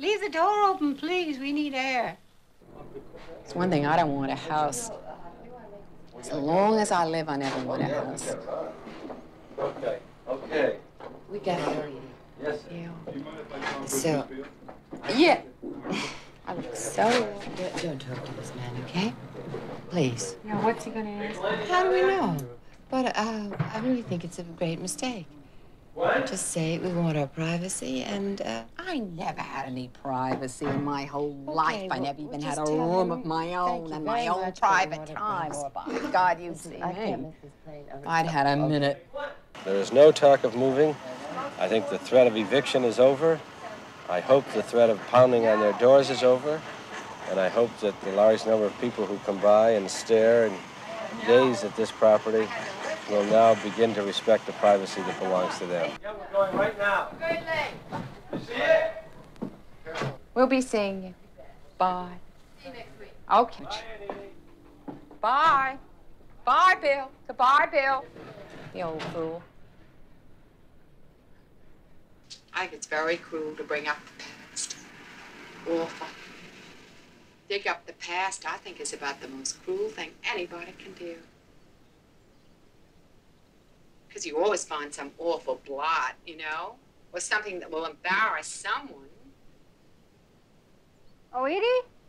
Leave the door open, please. We need air. It's one thing I don't want a house. As long as I live, I never want a house. Okay, okay. We got it already. Yes, Yeah. So, yeah. I look so. Don't, don't talk to this man, okay? Please. Now, what's he gonna ask? How do we know? But uh, I really think it's a great mistake. What? Just say we want our privacy, and uh, I never had any privacy in my whole life. I never even had a tell room of my own you and my own private time. brings. By God, you see I can't me. miss this plane. If I'd had a minute. There is no talk of moving. I think the threat of eviction is over. I hope the threat of pounding on their doors is over. And I hope that the large number of people who come by and stare and gaze at this property will now begin to respect the privacy that belongs to them. Yeah, we're going right now. You see it? We'll be seeing you. Bye. See you next week. Okay. Bye. Bye, Bill. Goodbye, Bill. The old fool. I think it's very cruel to bring up the past. Awful. Dig up the past, I think, is about the most cruel thing anybody can do. Because you always find some awful blot, you know? Or something that will embarrass someone. Oh, Edie?